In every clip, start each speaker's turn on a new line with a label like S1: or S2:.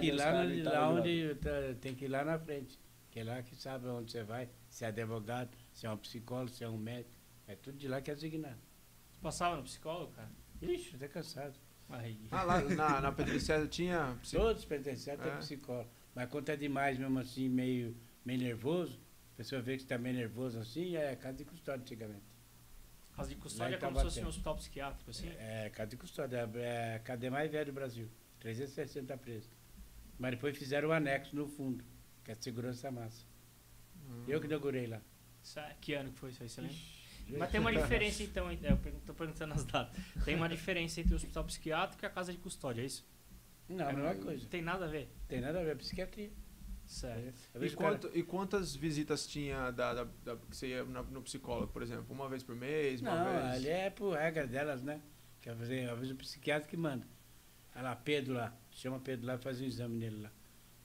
S1: que ir lá,
S2: cara,
S1: lá onde tá- tem que ir lá na frente. Que é lá que sabe onde você vai, se é advogado, se é um psicólogo, se é um médico. É tudo de lá que é asignado.
S3: Passava no psicólogo, cara?
S1: Ixi, até cansado.
S3: Aí.
S4: Ah, lá na, na Pedro César tinha.
S1: Todos penitenciários
S4: É.
S1: têm psicólogo. Mas quando é demais mesmo assim, meio, meio nervoso, a pessoa vê que está meio nervoso assim, é casa de custódia antigamente.
S3: Casa de custódia é como se fosse um hospital psiquiátrico, assim?
S1: É, casa de custódia, é a cadeia mais velha do Brasil. 360 presos. Mas depois fizeram o anexo no fundo, que é a segurança massa.
S4: Hum.
S1: Eu que inaugurei lá.
S3: É- que ano que foi isso aí, você lembra? Mas tem uma diferença então, entre- eu tô perguntando as datas. Tem uma diferença entre o hospital psiquiátrico e a casa de custódia, é isso?
S1: Não, a mesma coisa.
S3: Não tem nada a ver.
S1: Tem nada a ver com psiquiatria.
S3: Sério.
S1: Eu
S4: E,
S1: vejo o cara-
S4: quanto- e quantas visitas tinha da, da- da- que você ia na- no psicólogo, por exemplo? Uma vez por mês? Uma
S1: Não,
S4: vez?
S1: ali é por regra delas, né? Quer fazer, às vezes o psiquiatra que manda. Olha lá, Pedro lá, chama Pedro lá e faz o exame nele lá.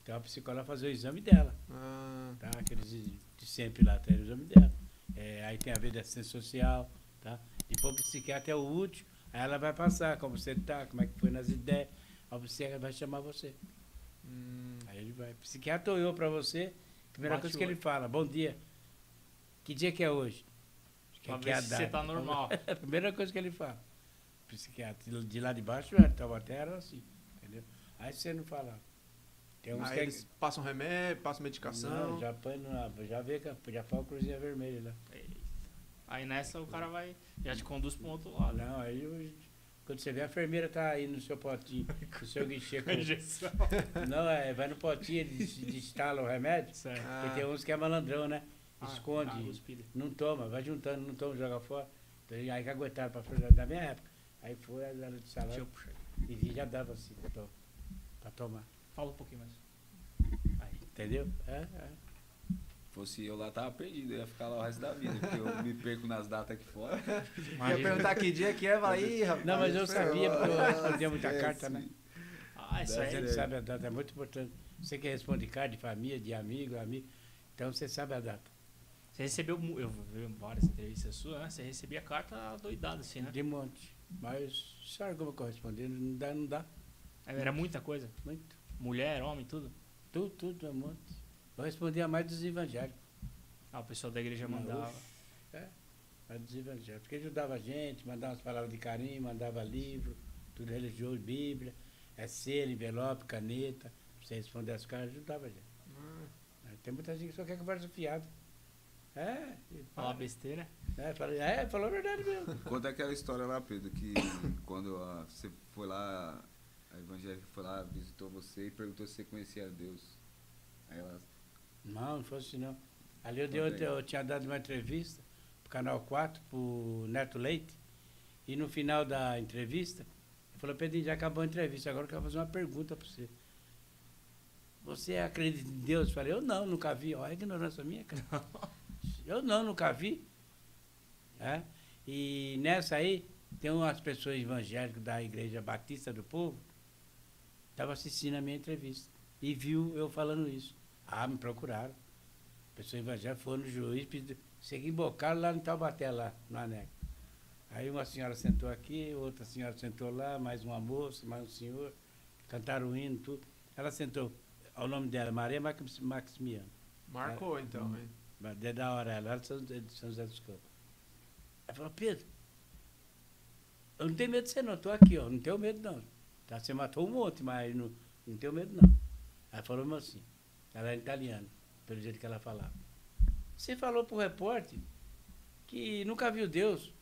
S1: Então a psicóloga vai fazer o exame dela,
S4: Ah,
S1: tá? Aqueles de sempre lá, tem o exame dela. É, aí tem a ver da assistência social, tá? Depois o psiquiatra é o último, aí ela vai passar como você tá, como é que foi nas ideias. Aí o psiquiatra vai chamar você.
S4: hum,
S1: Aí ele vai. Psiquiatra olhou pra você, primeira
S3: Bate
S1: coisa que ele fala, bom dia. Que dia que é hoje? Que
S3: Pra
S1: que é
S3: ver
S1: a
S3: se você tá normal.
S1: É a primeira coisa que ele fala. Psiquiatra. De- lá de baixo era, Taubaté era assim? Aí você não fala. Tem uns
S4: aí
S1: que é-
S4: eles passam remédio, passam medicação.
S1: Não, já põe na, já vê que já fala cruzinha vermelha lá.
S3: Aí nessa o cara vai, já te conduz para um outro lado.
S1: Não, aí eu- quando você vê a enfermeira tá aí no seu potinho, no seu guichê com,
S3: Injeção.
S1: Não, é, vai no potinho, eles instala o remédio.
S3: Certo.
S4: Ah,
S1: Porque tem uns que é malandrão, né?
S3: Ah,
S1: Esconde.
S3: ah.
S1: Não toma, vai juntando, não toma, joga fora. Então, aí que aguentaram pra fazer da minha época. Aí foi, ela de
S3: Deixa
S1: salada
S3: eu puxar.
S1: e vi, já dava assim pra, to- pra tomar.
S3: Fala um pouquinho mais. Aí.
S1: Entendeu? É, é.
S2: Fosse eu lá, tava perdido. Eu ia ficar lá o resto da vida, porque eu me perco nas datas aqui fora.
S4: Ia perguntar que dia que é, vai aí, rapaz.
S1: Não, mas eu sabia, porque eu respondia muita
S2: Esquece.
S1: carta, né?
S3: Ah, isso
S1: A
S3: aí.
S1: gente sabe a data, é muito importante. Você que responde carta de família, de amigo, amigo, então você sabe a data.
S3: Você recebeu, eu vi várias entrevistas suas, né? Você recebia carta doidada, assim, né?
S1: De monte. Mas só alguma correspondendo, não dá, não dá.
S3: Era muita coisa.
S1: Muito.
S3: Mulher, homem, tudo.
S1: Tudo, tudo, é um monte. Eu respondia mais dos evangélicos.
S3: Ah, o pessoal da igreja mandava.
S1: É, mais dos evangélicos. Porque ajudava a gente, mandava umas palavras de carinho, mandava livro, tudo religioso, Bíblia, é selo, envelope, caneta, pra você responder as cartas, ajudava a gente. Aí Tem muita gente que só quer conversa fiada. É,
S3: Falar
S1: fala,
S3: besteira.
S1: é, fala, é, falou a verdade mesmo.
S2: Conta aquela história lá, Pedro, que quando ah, você foi lá, a evangélica foi lá, visitou você e perguntou se você conhecia Deus. Aí ela.
S1: Não, não fosse assim não. Ali eu, dei, eu tinha dado uma entrevista pro Canal 4, pro Neto Leite, e no final da entrevista, ele falou, Pedrinho, já acabou a entrevista, agora eu quero fazer uma pergunta para você. Você acredita em Deus? Eu falei, eu não, nunca vi. Olha a ignorância minha, cara. Eu não, nunca vi. É? E nessa aí, tem umas pessoas evangélicas da Igreja Batista do Povo, estavam assistindo a minha entrevista. E viu eu falando isso. Ah, me procuraram. Pessoa evangélica foi no juiz, pediu, segui embocaram lá no Taubaté, lá, no Anexo. Aí uma senhora sentou aqui, outra senhora sentou lá, mais uma moça, mais um senhor, cantaram o hino, tudo. Ela sentou, ao nome dela, Maria Max- Maximiano.
S4: marcou então, hein?
S1: Mas é da hora, ela de São, de São José dos Campos. Ela falou, Pedro, eu não tenho medo de você não, estou aqui, ó, não tenho medo não. Tá, você matou um monte, mas não, não tenho medo não. Ela falou assim, ela era italiana, pelo jeito que ela falava. Você falou pro repórter que nunca viu Deus.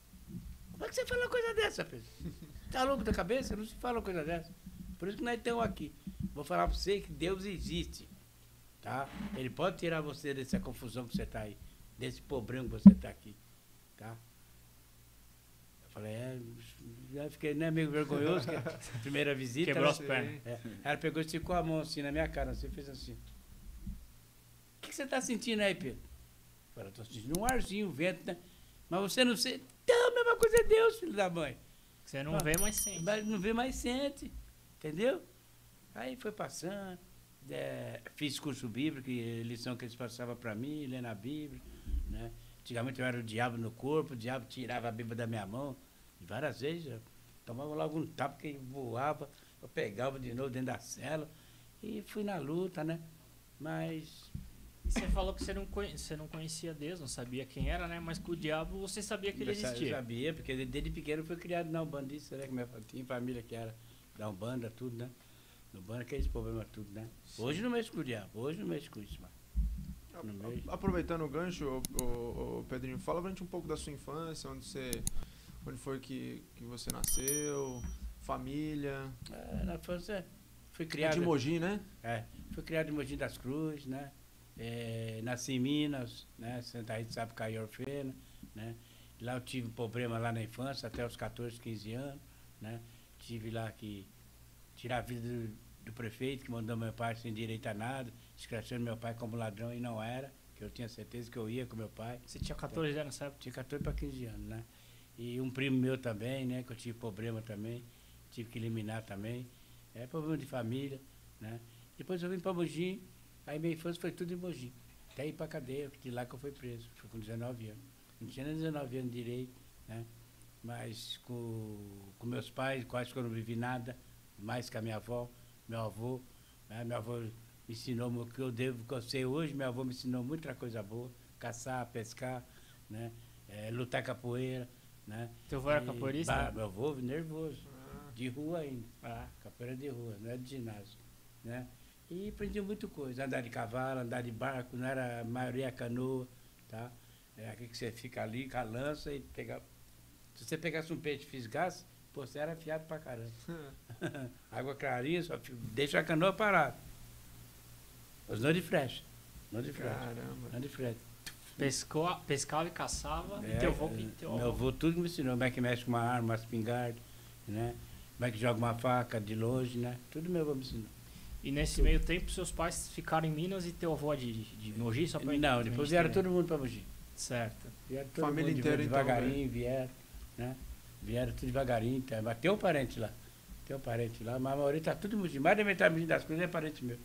S1: Como é que você fala uma coisa dessa, Pedro? Tá louco da cabeça? Não se fala uma coisa dessa. Por isso que nós estamos aqui. Vou falar para você que Deus existe. Tá? Ele pode tirar você dessa confusão que você está aí, desse problema que você está aqui. Tá? Eu falei, é, já fiquei né, meio vergonhoso, que é a primeira visita.
S3: Quebrou
S1: né?
S3: as pernas.
S1: É, ela pegou e esticou a mão assim na minha cara, você fez assim. O que, que você está sentindo aí, Pedro? Eu falei, estou sentindo um arzinho, um vento, né? Mas você não sente. Então, a mesma coisa é Deus, filho da mãe.
S3: Você não vê, mas sente.
S1: Mas não vê mais sente. Entendeu? Aí foi passando. é, fiz curso bíblico, lição que eles passavam para mim, lendo a Bíblia. Né? Antigamente eu era o diabo no corpo, o diabo tirava a Bíblia da minha mão. E várias vezes eu tomava logo um tapa que voava, eu pegava de novo dentro da cela. E fui na luta, né? Mas
S3: E você falou que você não, conhe- você não conhecia Deus, não sabia quem era, né? Mas com o diabo você sabia que ele
S1: sa- eu
S3: existia.
S1: sabia, porque desde- pequeno eu fui criado na Umbandista, né? Que minha, tinha família que era da Umbanda, tudo, né? No Umbanda, aqueles problemas tudo, né? Hoje não mexo com o diabo, hoje não mexo com isso, mano.
S4: Aproveitando o gancho, ô, ô, ô, Pedrinho, fala pra gente um pouco da sua infância, onde você. Onde foi que, que você nasceu, família.
S1: É, na infância, fui
S4: É
S1: criado...
S4: de Mogi, né?
S1: É, fui criado em Mogi das Cruzes, né? É, nasci em Minas, né? Santa Rita Sapucaí Orfena, né? Lá eu tive um problema lá na infância, até os 14, 15 anos, né? Tive lá que tirar a vida do, do prefeito, que mandou meu pai sem direito a nada, escrachando meu pai como ladrão e não era, que eu tinha certeza que eu ia com meu pai.
S3: Você tinha 14 anos, sabe?
S1: Tinha 14 para 15 anos, né? E um primo meu também, né? Que eu tive problema também, tive que eliminar também. É problema de família, né? Depois eu vim para Mogi, aí minha infância foi tudo em Mogi. Até ir para cadeia, de lá que eu fui preso. Fui com 19 anos. Não tinha nem 19 anos direito, né? Mas com, com meus pais, quase que eu não vivi nada, mais que a minha avó, meu avô. Né? Meu avô me ensinou o que eu devo, que eu sei hoje. Meu avô me ensinou muita coisa boa. Caçar, pescar, né? Eh, lutar capoeira, né?
S3: Teu avô era capoeirista?
S1: Bah, meu avô, nervoso.
S4: Ah,
S1: De rua ainda.
S3: Ah,
S1: Capoeira de rua, não é de ginásio. Né? E aprendi muita coisa. Andar de cavalo, andar de barco, não era a maioria canoa. Tá? É aqui que você fica ali com a lança e pegar. Se você pegasse um peixe e fisgasse, pô, você era afiado pra caramba. Água clarinha, só deixa a canoa parada. Mas não de flecha. Não de flecha.
S4: caramba.
S1: Não de flecha.
S3: Pescou, pescava e caçava.
S1: É,
S3: e teu avô que
S1: é,
S3: teu
S1: meu
S3: avô.
S1: tudo me ensinou, como é que mexe com uma arma, uma espingarda, né? Como é que joga uma faca de longe, né? Tudo meu avô me ensinou.
S3: E nesse meio tempo, seus pais ficaram em Minas e teu avô é de, de Mogi, só pra
S1: Não, depois vieram todo mundo para Mogi.
S3: Certo.
S1: Vieram todo
S4: Família
S1: mundo
S4: inteira, então,
S1: devagarinho, vieram, né? Vieram tudo devagarinho, tá? mas tem um parente lá. Tem um parente lá, mas a maioria tá tudo Mogi. Mais da metade das coisas é parente meu.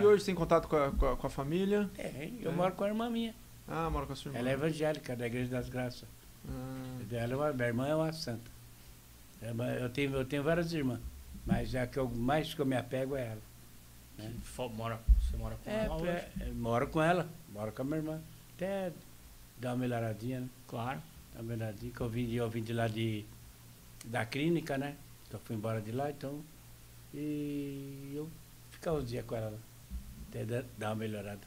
S4: E hoje você tem contato com a, com a, com a família?
S1: É, eu
S4: É.
S1: moro com a irmã minha.
S4: Ah, mora com a sua irmã.
S1: Ela é evangélica, da Igreja das Graças.
S4: Ah,
S1: Ela é uma, minha irmã é uma santa. É Eu tenho, eu tenho várias irmãs, mas a que eu mais que eu me apego é ela. né?
S3: Mora, você mora com
S1: É,
S3: ela hoje?
S1: é, é, moro com ela, moro com a minha irmã. Até dar uma melhoradinha, né?
S3: Claro.
S1: Dar uma melhoradinha, que eu vim, de- eu vim de lá de, da clínica, né? Então fui embora de lá, então. E eu ficava os dias com ela lá. Até dar uma melhorada.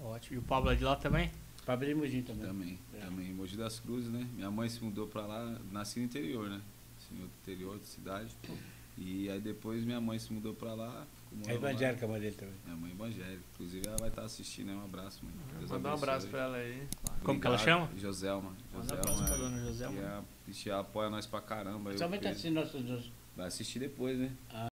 S3: Ótimo. E o Pablo é de lá também?
S1: Pablo de Mogi também.
S2: Também,
S1: É.
S2: também. Em Mogi das Cruzes, né? Minha mãe se mudou pra lá, nasci no interior, né? No interior da cidade. E aí depois minha mãe se mudou pra lá.
S1: É evangélica a mãe dele também.
S2: Minha mãe é evangélica. Inclusive ela vai estar assistindo, né? Um abraço, mãe. Deus
S4: Manda um abraço pra ela aí.
S3: Como que ela chama?
S2: Joselma.
S3: Manda um abraço pra dona
S2: Que
S3: Joselma.
S2: é, a- apoia nós pra caramba.
S1: Somente assim nossos.
S2: Vai assistir depois, né?